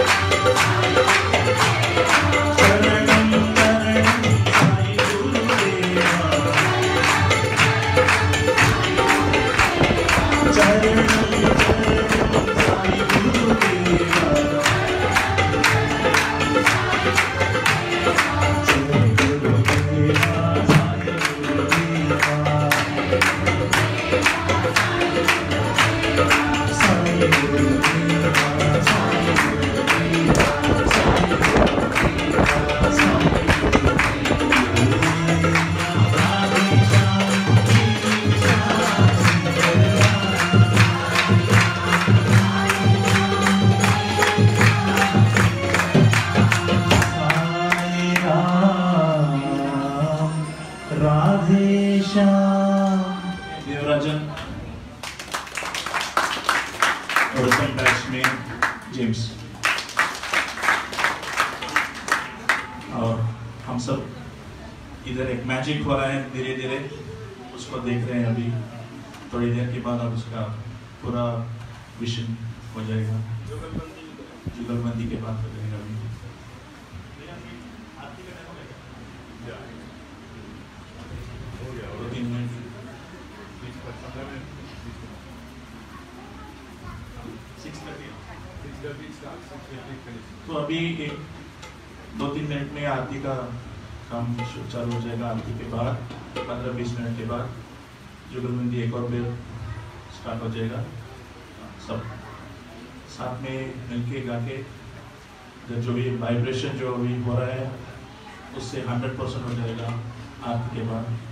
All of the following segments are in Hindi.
Música जुगलबंदी के बाद जाएगा अभी दो तीन मिनट तो अभी एक, दो तीन मिनट में आरती का काम चालू हो जाएगा, आरती के बाद, पंद्रह बीस मिनट के बाद जुगलबंदी एक और बेर स्टार्ट हो जाएगा। सब साथ में मिलके गा के जो- भी वाइब्रेशन जो अभी हो रहा है, उससे हंड्रेड परसेंट हो जाएगा आपके के बाद।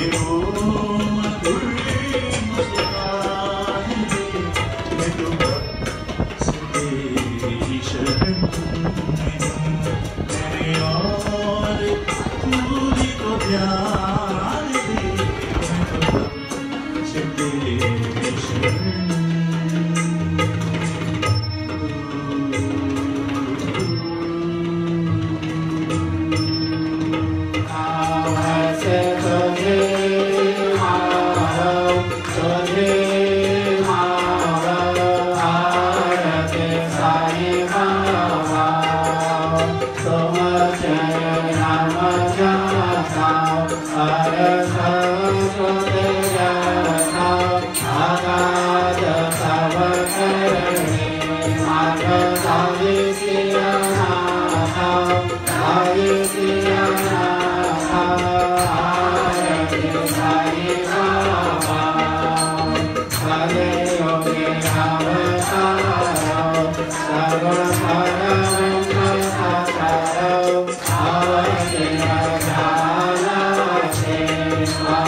you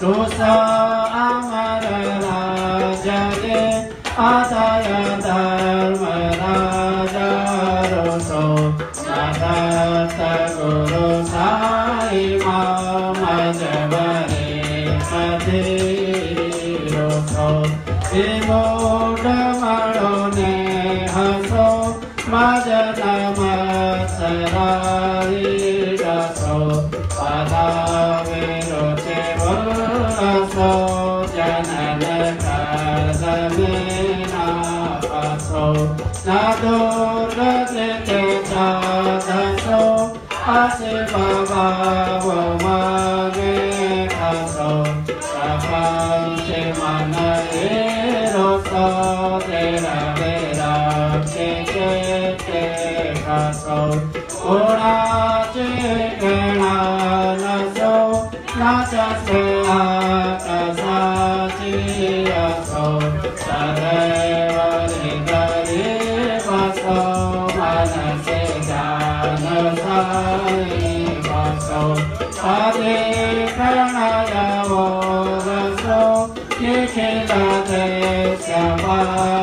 Rosa. Bye.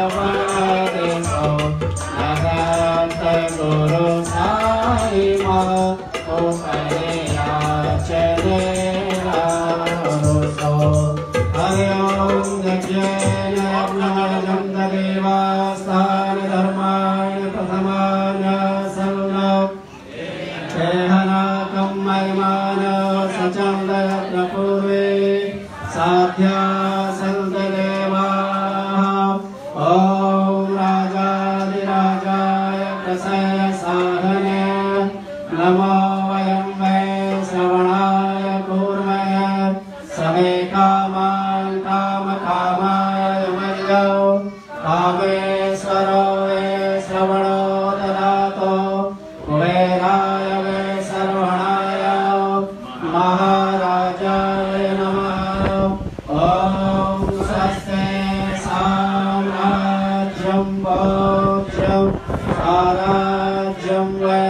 Nam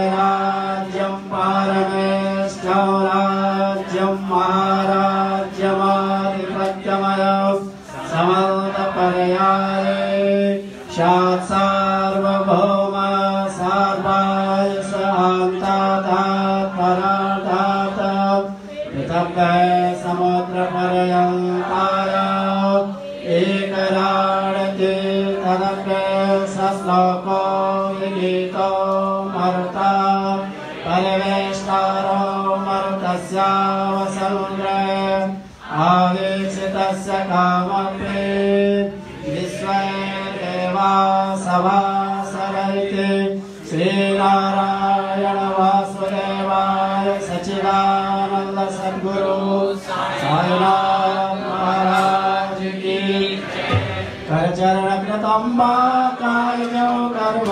म्बा कायजौ कर्म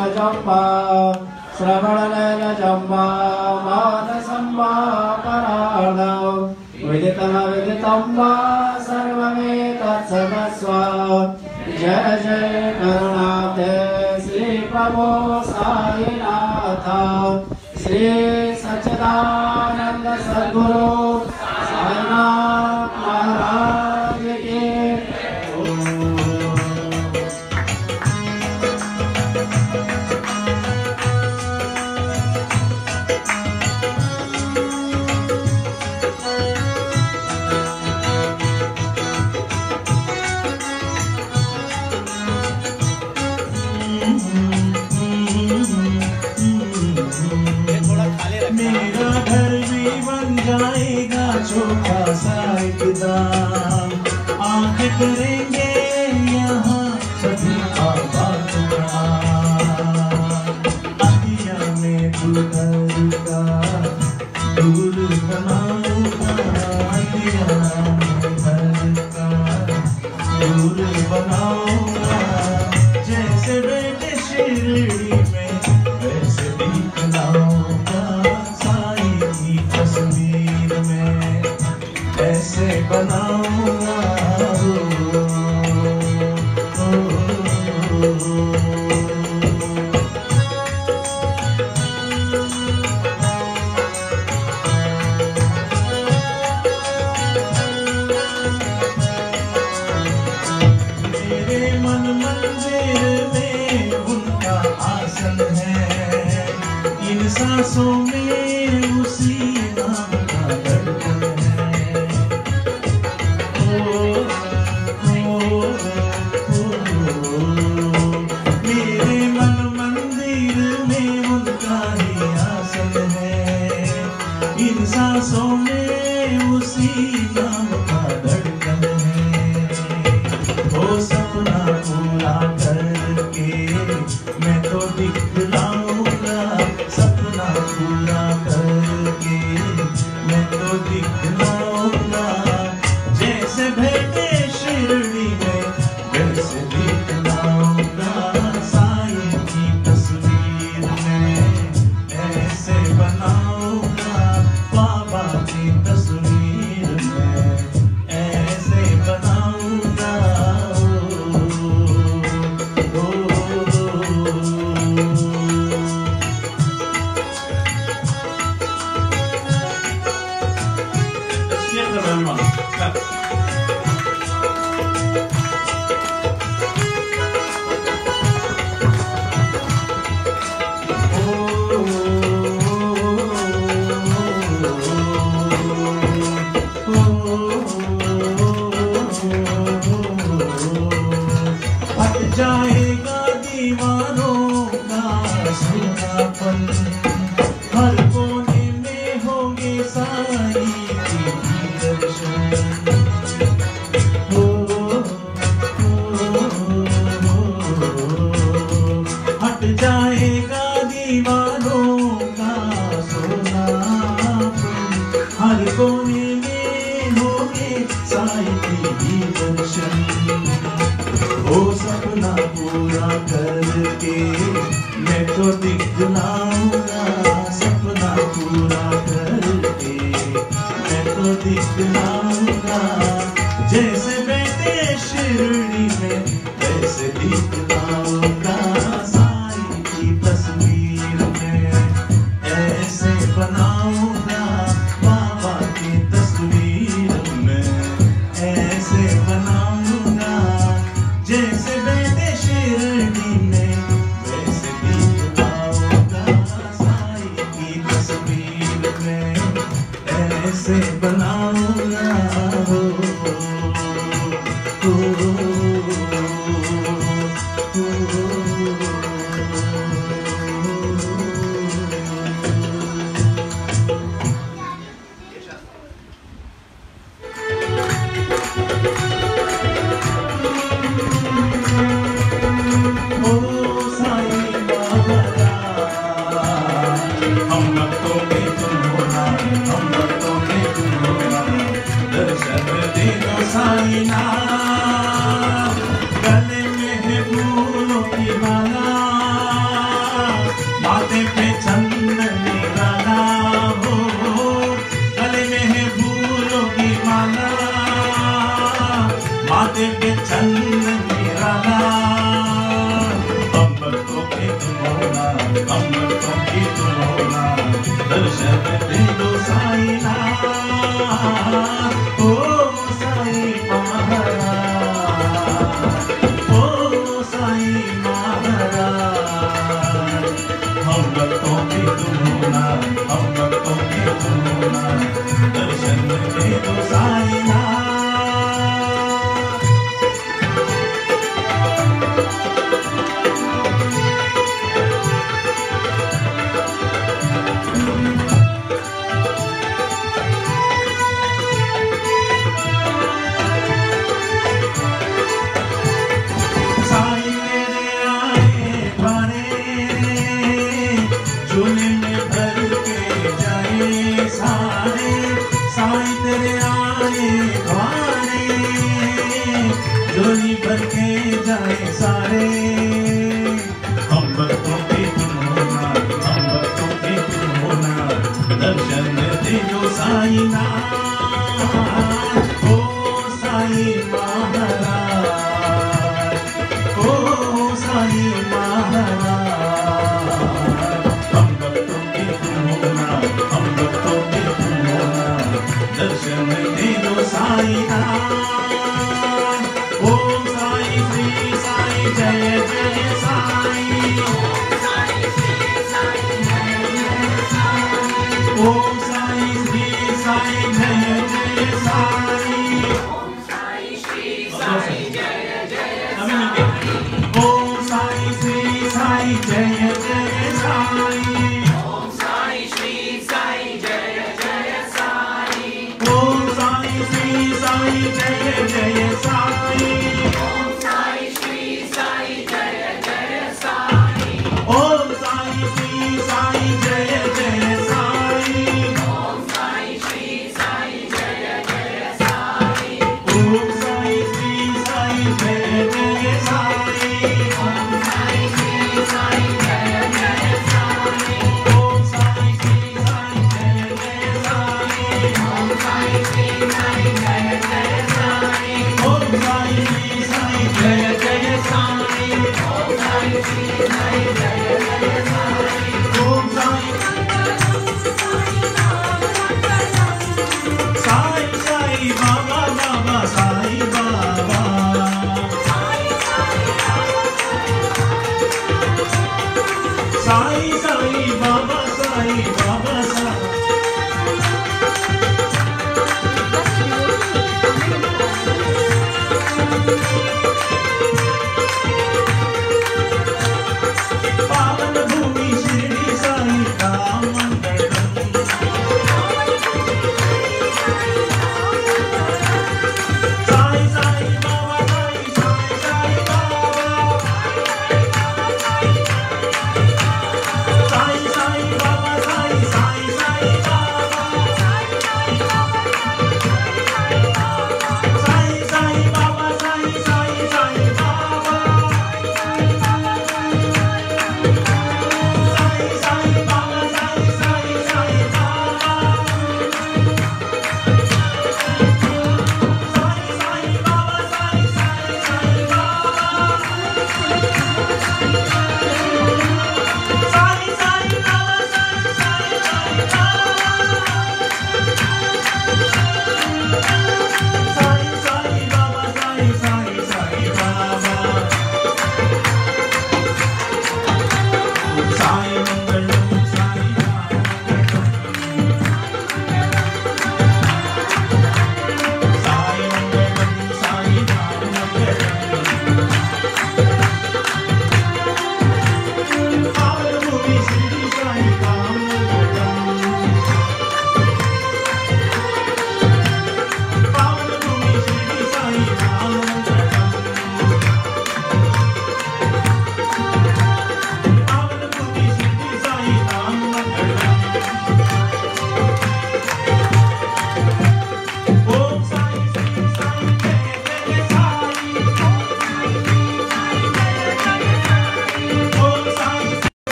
चम्बा मानसम्बा पराणौ विदितन विदितम्बा सर्वमे तत्सदस्वा जय जय करुणाथे श्रीप्रभो साईनाथ। सायिनाथ श्रीसचिदानन्द सद्गुरु है। इन सांसों में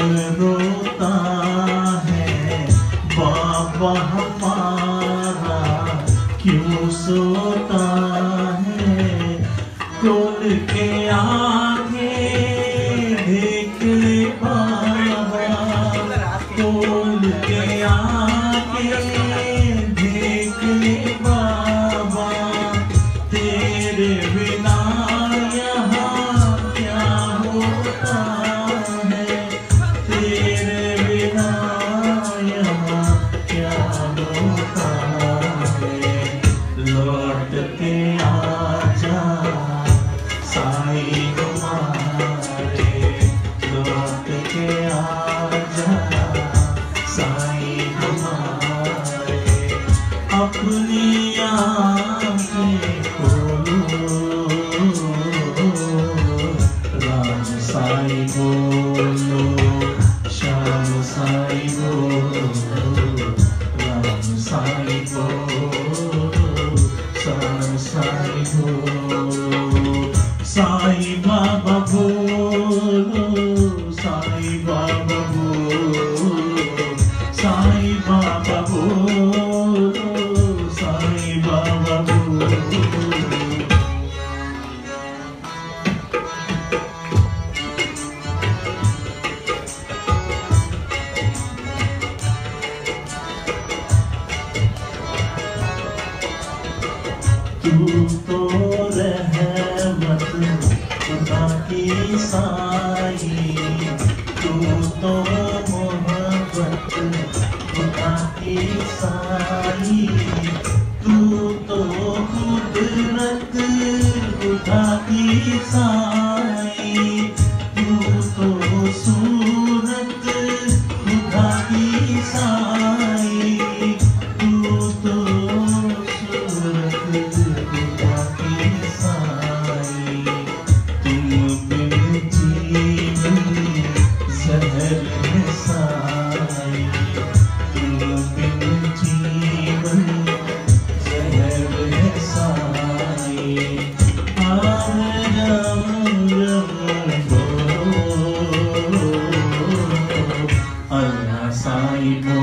Amen. Baba Bo Sai Baba Bo people.